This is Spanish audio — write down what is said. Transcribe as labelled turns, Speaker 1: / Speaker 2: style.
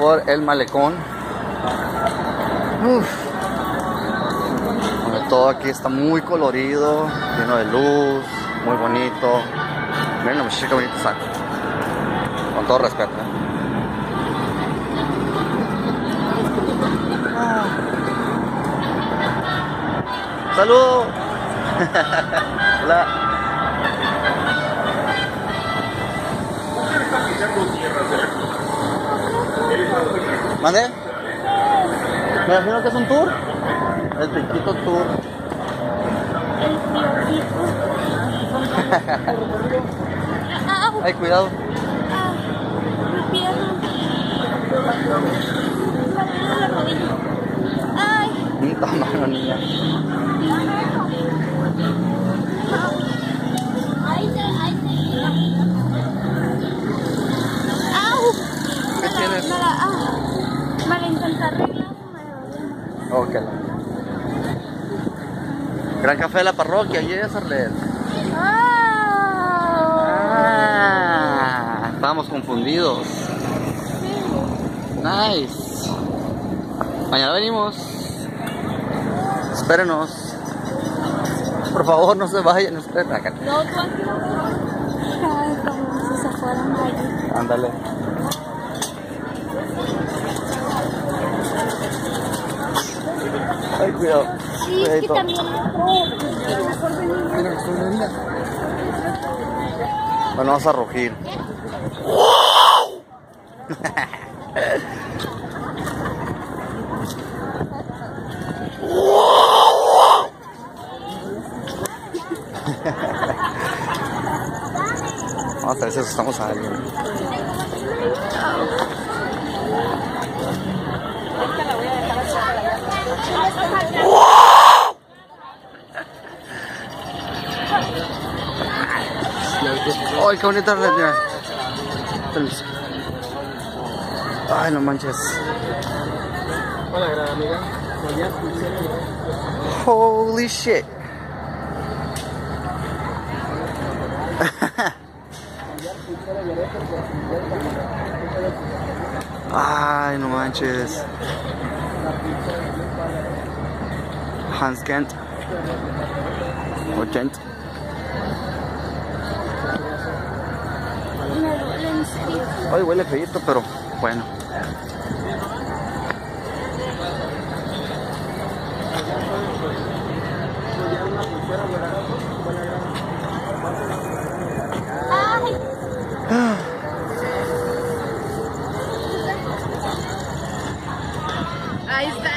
Speaker 1: por el malecón. Uf. Todo aquí está muy colorido, lleno de luz, muy bonito. Miren la muchacha que bonito está. Con todo respeto. ¿eh? ¡Saludos! Hola. ¿Mande? Me imagino que es un tour. El Piquito Tour. Ay, cuidado.
Speaker 2: ah, mi pierna. La rodilla. Ay,
Speaker 1: Bonita mano, niña. ¿Qué tienes?
Speaker 2: Me la, intenté arreglar y me dolió.
Speaker 1: Ok. Gran café de la parroquia, yes, Arlet.
Speaker 2: Ah.
Speaker 1: Ah, estábamos confundidos. Nice. Mañana venimos. Espérenos. Por favor, no se vayan. Esperen acá.
Speaker 2: No, tú aquí no. Ay, como si se fueran de allí.
Speaker 1: Ándale. Ay, cuidado.
Speaker 2: Sí, es que también mejor venir.
Speaker 1: Mira, estoy linda. Bueno, vamos a rugir. Vamos a ver si asustamos a alguien. ¡Ay, qué bonita la mira. Ay, no manches.
Speaker 3: Hola, gran amiga.
Speaker 1: Holy shit. Ay, no manches. Hans Kent. 80.
Speaker 2: Me
Speaker 1: Ay, huele feito, pero bueno.
Speaker 2: Ahí está.